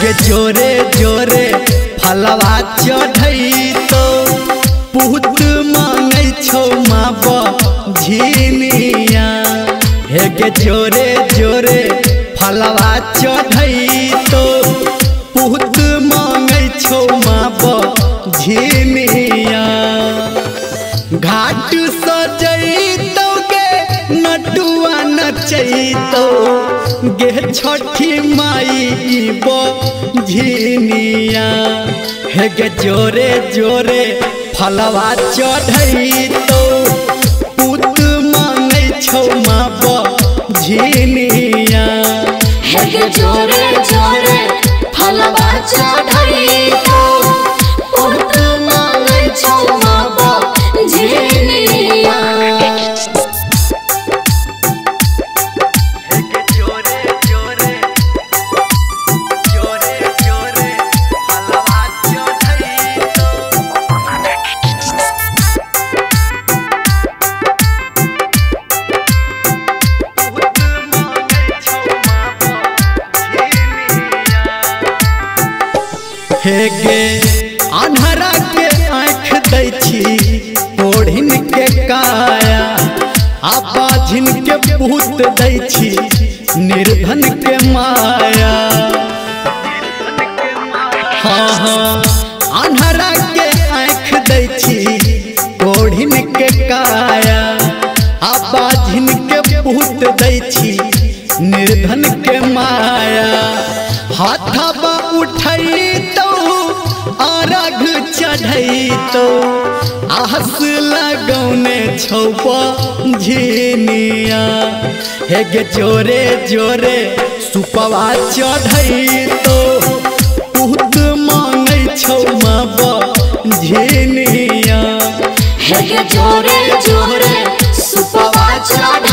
हेगे जोरे जोरे फलवा चढ़ई तो पुत मांगै छौ माँ झिनिया हेगे जोरे जोरे फलवा चढ़ई गे छठी माई झिनिया हे गे जोरे जोरे फलवा चढ़ैतौ हेगे अन्हरा के आँख दै ओढ़िन के काया। के भूत निर्धन के माया। हाँ हाँ। अन्हरा के आँख दै छी, ओढ़िन के काया। आपा झिन के भूत दै छी, निर्धन के माया। हाथवा उठैतौ अरघ चढ़ैतौ आहस लगौने छौ झिनिया। हे गे जोरे जोरे सुपवा चढ़ैतौ पुत मांगै छौ माँ झिनिया। हेगे जोरे जोरे सुपवा चढ़ई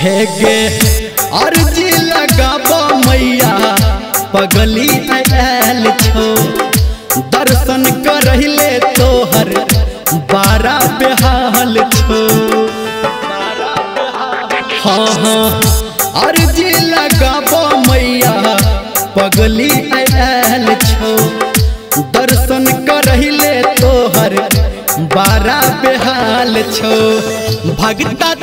हेगे अर्जी लगाब मैया, पगली आयल छो। दर्शन करहिले तोहर, बारा बेहाल छो। हाँ हाँ अर्जी लगाब मैया, पगली आयल छो। दर्शन करहिले तोहर, बारा बेहाल छो। भगता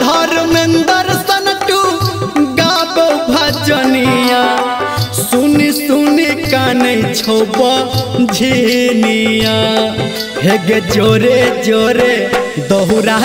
कानै छौ झिनिया हे गे जोरे जोरे दोहरा